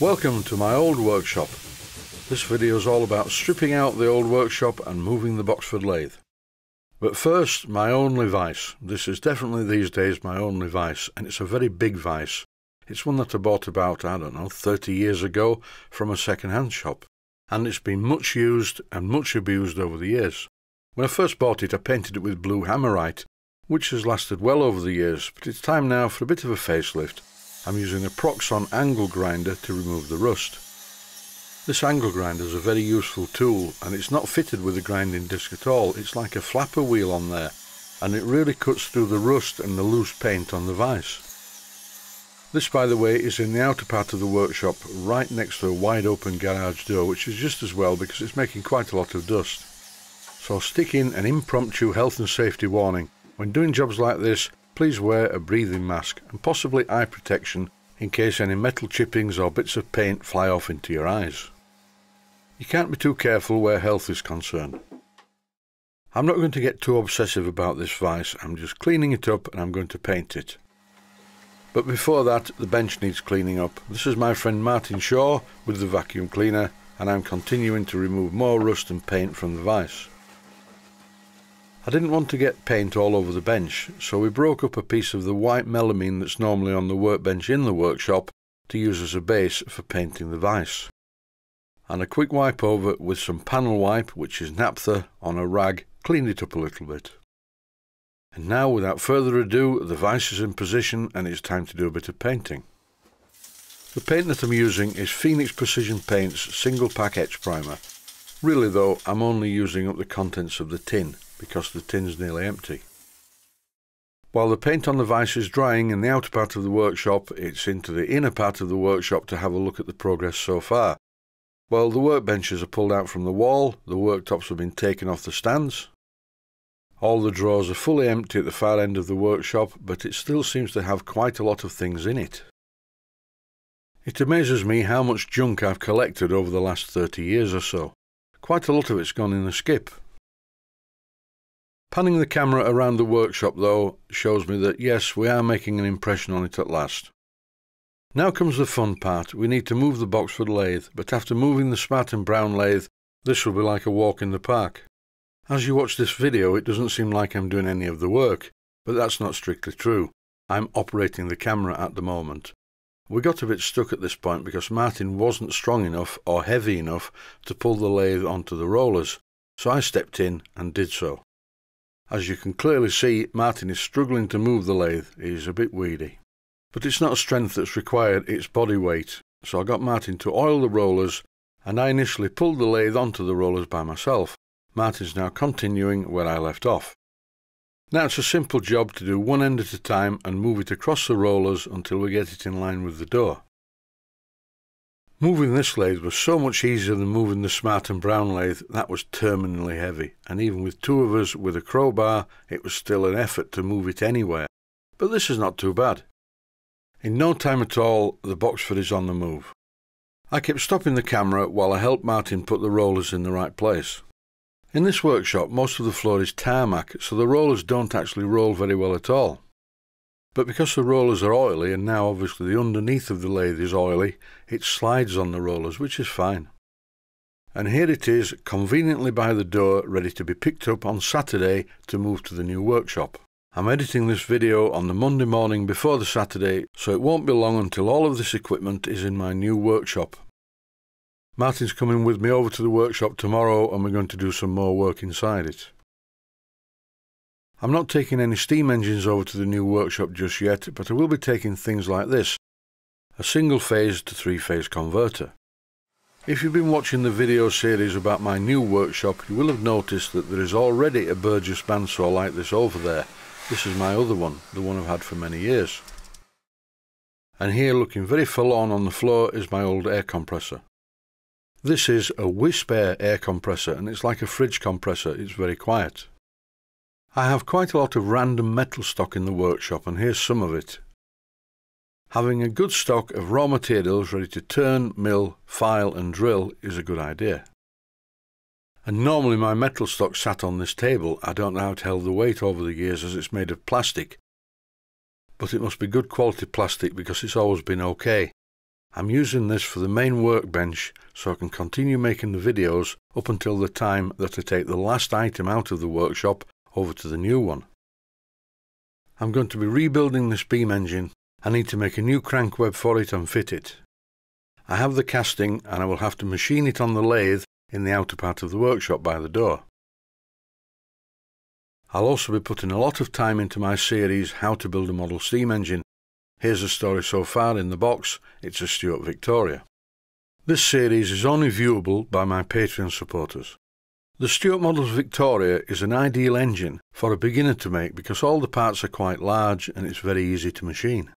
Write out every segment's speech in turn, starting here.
Welcome to my old workshop. This video is all about stripping out the old workshop and moving the Boxford lathe. But first, my only vice. This is definitely these days my only vice, and it's a very big vice. It's one that I bought about, I don't know, 30 years ago from a second-hand shop, and it's been much used and much abused over the years. When I first bought it, I painted it with blue hammerite, which has lasted well over the years, but it's time now for a bit of a facelift. I'm using a Proxxon angle grinder to remove the rust. This angle grinder is a very useful tool and it's not fitted with a grinding disc at all, it's like a flapper wheel on there and it really cuts through the rust and the loose paint on the vise. This by the way is in the outer part of the workshop right next to a wide open garage door which is just as well because it's making quite a lot of dust. So stick in an impromptu health and safety warning. When doing jobs like this please wear a breathing mask and possibly eye protection in case any metal chippings or bits of paint fly off into your eyes. You can't be too careful where health is concerned. I'm not going to get too obsessive about this vise, I'm just cleaning it up and I'm going to paint it. But before that, the bench needs cleaning up. This is my friend Martin Shaw with the vacuum cleaner and I'm continuing to remove more rust and paint from the vise. I didn't want to get paint all over the bench, so we broke up a piece of the white melamine that's normally on the workbench in the workshop to use as a base for painting the vise. And a quick wipe over with some panel wipe, which is naphtha, on a rag, cleaned it up a little bit. And now, without further ado, the vise is in position and it's time to do a bit of painting. The paint that I'm using is Phoenix Precision Paints Single Pack Etch Primer. Really though, I'm only using up the contents of the tin, because the tin's nearly empty. While the paint on the vise is drying in the outer part of the workshop, it's into the inner part of the workshop to have a look at the progress so far. Well, the workbenches are pulled out from the wall, the worktops have been taken off the stands. All the drawers are fully empty at the far end of the workshop, but it still seems to have quite a lot of things in it. It amazes me how much junk I've collected over the last 30 years or so. Quite a lot of it's gone in a skip, Panning the camera around the workshop, though, shows me that yes, we are making an impression on it at last. Now comes the fun part. We need to move the Boxford lathe, but after moving the Smart and Brown lathe, this will be like a walk in the park. As you watch this video, it doesn't seem like I'm doing any of the work, but that's not strictly true. I'm operating the camera at the moment. We got a bit stuck at this point because Martin wasn't strong enough or heavy enough to pull the lathe onto the rollers, so I stepped in and did so. As you can clearly see, Martin is struggling to move the lathe. He's a bit weedy. But it's not strength that's required, it's body weight. So I got Martin to oil the rollers, and I initially pulled the lathe onto the rollers by myself. Martin's now continuing where I left off. Now it's a simple job to do one end at a time and move it across the rollers until we get it in line with the door. Moving this lathe was so much easier than moving the Smart and Brown lathe, that was terminally heavy, and even with two of us with a crowbar, it was still an effort to move it anywhere. But this is not too bad. In no time at all, the Boxford is on the move. I kept stopping the camera while I helped Martin put the rollers in the right place. In this workshop, most of the floor is tarmac, so the rollers don't actually roll very well at all. But because the rollers are oily, and now obviously the underneath of the lathe is oily, it slides on the rollers, which is fine. And here it is, conveniently by the door, ready to be picked up on Saturday to move to the new workshop. I'm editing this video on the Monday morning before the Saturday, so it won't be long until all of this equipment is in my new workshop. Martin's coming with me over to the workshop tomorrow and we're going to do some more work inside it. I'm not taking any steam engines over to the new workshop just yet, but I will be taking things like this, a single phase to three phase converter. If you've been watching the video series about my new workshop, you will have noticed that there is already a Burgess bandsaw like this over there. This is my other one, the one I've had for many years. And here looking very forlorn on the floor is my old air compressor. This is a Wisp Air air compressor and it's like a fridge compressor, it's very quiet. I have quite a lot of random metal stock in the workshop and here's some of it. Having a good stock of raw materials ready to turn, mill, file and drill is a good idea. And normally my metal stock sat on this table. I don't know how it held the weight over the years as it's made of plastic. but it must be good quality plastic because it's always been okay. I'm using this for the main workbench so I can continue making the videos up until the time that I take the last item out of the workshop over to the new one. I'm going to be rebuilding this beam engine. I need to make a new crank web for it and fit it. I have the casting and I will have to machine it on the lathe in the outer part of the workshop by the door. I'll also be putting a lot of time into my series How to Build a Model Steam Engine Here's a story so far in the box. It's a Stuart Victoria. This series is only viewable by my Patreon supporters. The Stuart Models Victoria is an ideal engine for a beginner to make because all the parts are quite large and it's very easy to machine.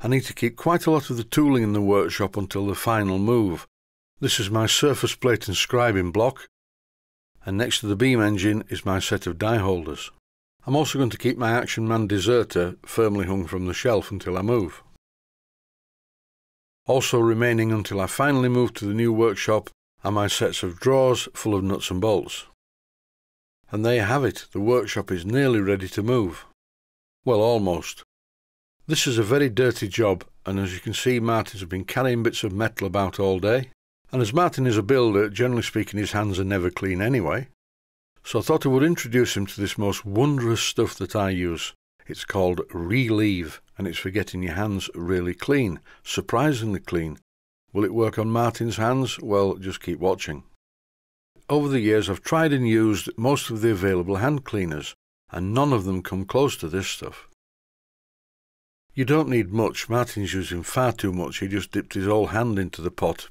I need to keep quite a lot of the tooling in the workshop until the final move. This is my surface plate and scribing block, and next to the beam engine is my set of die holders. I'm also going to keep my Action Man Deserter firmly hung from the shelf until I move. Also remaining until I finally move to the new workshop are my sets of drawers full of nuts and bolts. And there you have it, the workshop is nearly ready to move. Well, almost. This is a very dirty job, and as you can see, Martin's been carrying bits of metal about all day. And as Martin is a builder, generally speaking, his hands are never clean anyway. So I thought I would introduce him to this most wondrous stuff that I use. It's called Relieve, and it's for getting your hands really clean, surprisingly clean. Will it work on Martin's hands? Well, just keep watching. Over the years, I've tried and used most of the available hand cleaners, and none of them come close to this stuff. You don't need much. Martin's using far too much. He just dipped his whole hand into the pot.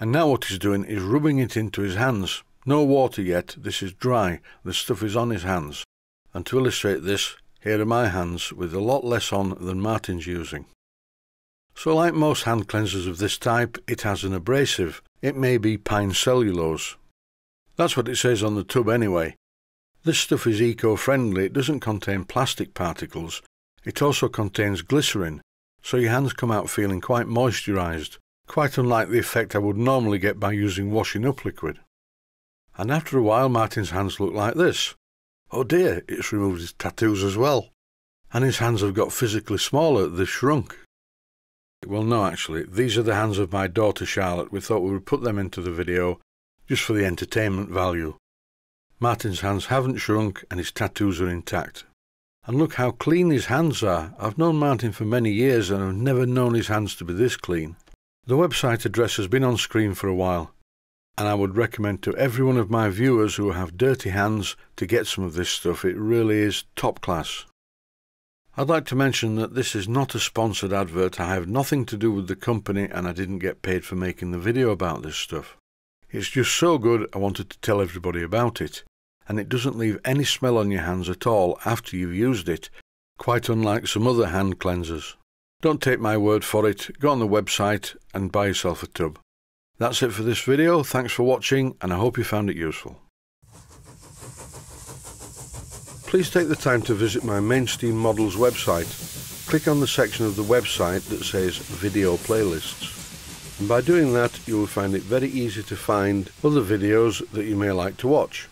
And now what he's doing is rubbing it into his hands. No water yet, this is dry, the stuff is on his hands. And to illustrate this, here are my hands with a lot less on than Martin's using. So like most hand cleansers of this type, it has an abrasive. It may be pine cellulose. That's what it says on the tub anyway. This stuff is eco-friendly, it doesn't contain plastic particles. It also contains glycerin, so your hands come out feeling quite moisturised, quite unlike the effect I would normally get by using washing up liquid and after a while Martin's hands look like this. Oh dear, it's removed his tattoos as well. And his hands have got physically smaller, they've shrunk. Well, no, actually, these are the hands of my daughter Charlotte. We thought we would put them into the video just for the entertainment value. Martin's hands haven't shrunk and his tattoos are intact. And look how clean his hands are. I've known Martin for many years and I've never known his hands to be this clean. The website address has been on screen for a while and I would recommend to every one of my viewers who have dirty hands to get some of this stuff. It really is top class. I'd like to mention that this is not a sponsored advert. I have nothing to do with the company and I didn't get paid for making the video about this stuff. It's just so good I wanted to tell everybody about it. And it doesn't leave any smell on your hands at all after you've used it, quite unlike some other hand cleansers. Don't take my word for it, go on the website and buy yourself a tub. That's it for this video. Thanks for watching and I hope you found it useful. Please take the time to visit my Mainsteam Models website. Click on the section of the website that says Video Playlists. And by doing that, you will find it very easy to find other videos that you may like to watch.